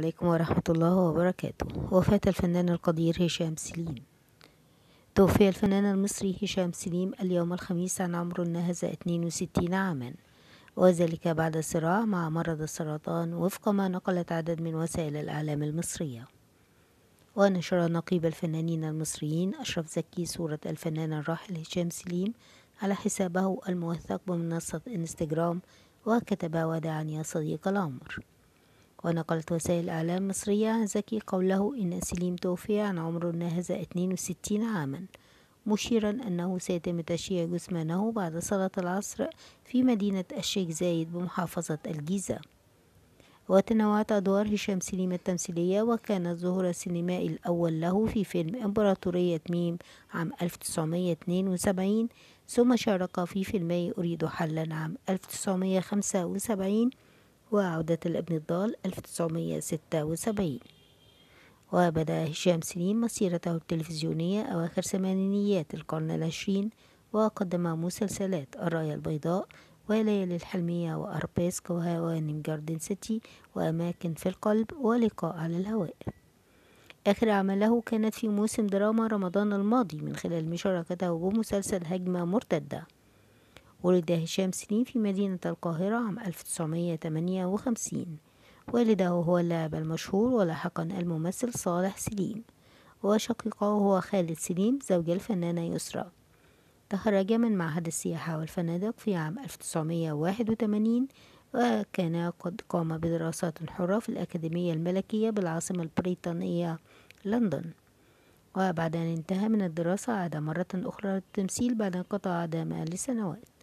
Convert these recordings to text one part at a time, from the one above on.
عليكم ورحمة الله وبركاته. وفاة الفنان القدير هشام سليم. توفي الفنان المصري هشام سليم اليوم الخميس عن عمر ناهز 62 عاما. وذلك بعد صراع مع مرض السرطان وفق ما نقلت عدد من وسائل الإعلام المصرية. ونشر نقيب الفنانين المصريين أشرف زكي صورة الفنان الراحل هشام سليم على حسابه الموثق بمنصة انستجرام وكتب وداعا يا صديق العمر. ونقلت وسائل الإعلام مصرية عن زكي قوله إن سليم توفي عن عمر ناهز 62 عاما. مشيرا أنه سيتم تشييع جثمانه بعد صلاة العصر في مدينة الشيخ زايد بمحافظة الجيزة. وتنوعت أدوار هشام سليم التمثيلية وكان الظهور السينمائي الأول له في فيلم إمبراطورية ميم عام 1972 ثم شارك في فيلمي أريد حلا عام 1975 وعودة الابن الضال 1976 وبدأ هشام سليم مسيرته التلفزيونية أواخر ثمانينيات القرن العشرين وقدم مسلسلات الراية البيضاء وليالي الحلمية وأربيسك وهوانم جاردن سيتي وأماكن في القلب ولقاء على الهواء. آخر أعماله كانت في موسم دراما رمضان الماضي من خلال مشاركته بمسلسل هجمة مرتدة. ولد هشام سليم في مدينة القاهرة عام 1958 والده هو اللاعب المشهور ولاحقا الممثل صالح سليم وشقيقه هو خالد سليم زوج الفنانة يسرى تخرج من معهد السياحة والفنادق في عام 1981 وكان قد قام بدراسات حرة في الأكاديمية الملكية بالعاصمة البريطانية لندن. وبعد أن انتهى من الدراسة عاد مرة أخرى للتمثيل بعد انقطاع دام لسنوات.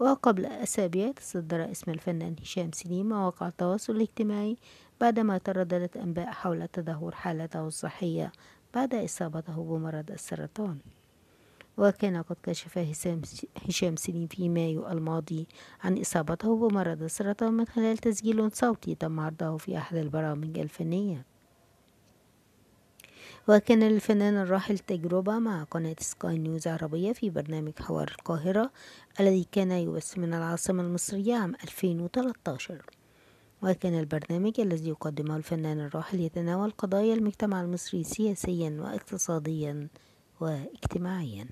وقبل أسابيع تصدر اسم الفنان هشام سليم مواقع التواصل الاجتماعي بعدما ترددت أنباء حول تدهور حالته الصحية بعد إصابته بمرض السرطان. وكان قد كشف هشام سليم في مايو الماضي عن إصابته بمرض السرطان من خلال تسجيل صوتي تم عرضه في أحد البرامج الفنية. وكان للفنان الراحل تجربة مع قناة سكاي نيوز عربية في برنامج حوار القاهرة الذي كان يبث من العاصمة المصرية عام 2013 وكان البرنامج الذي يقدمه الفنان الراحل يتناول قضايا المجتمع المصري سياسيا واقتصاديا واجتماعيا.